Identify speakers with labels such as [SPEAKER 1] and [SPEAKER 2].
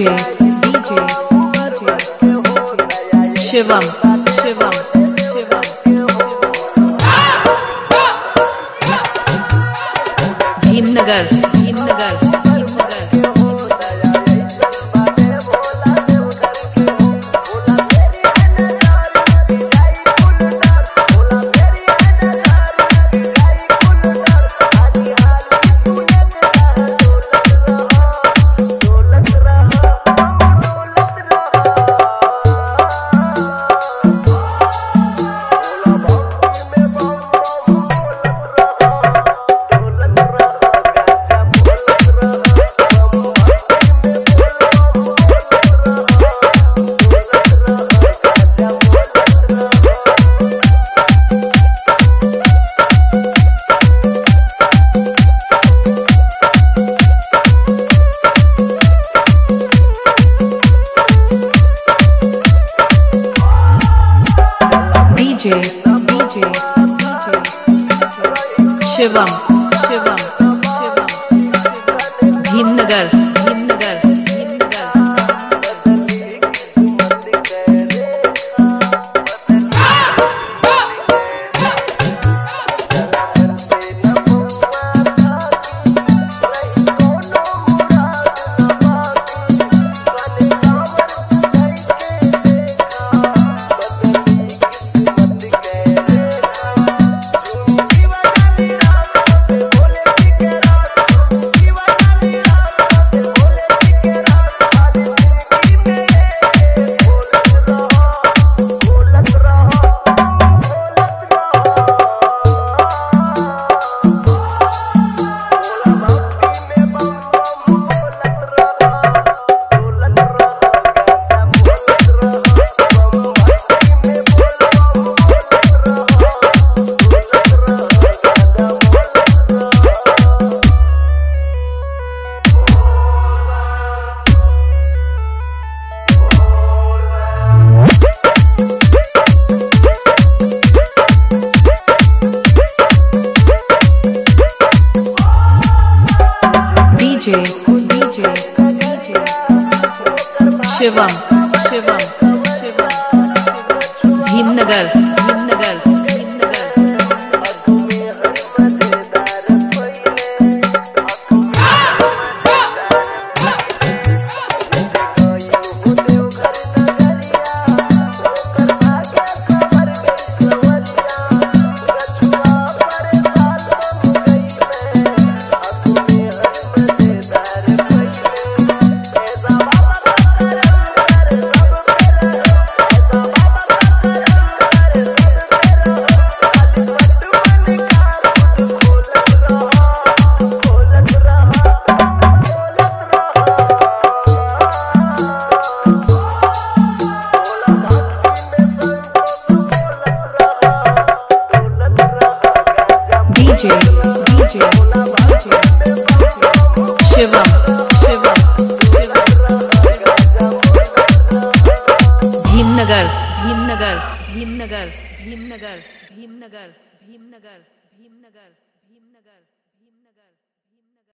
[SPEAKER 1] DJ, DJ, DJ, Shivam, Shivam. Bhimnagar DJ, DJ, DJ, Shivam, Shivam, Shivam, Bhimnagar. DJ DJ Shivam Shivam Shivam. Bhimnagar Bhimnagar. Shiva Shiva Bhimnagar Bhimnagar Bhimnagar Bhimnagar Bhimnagar Bhimnagar Bhimnagar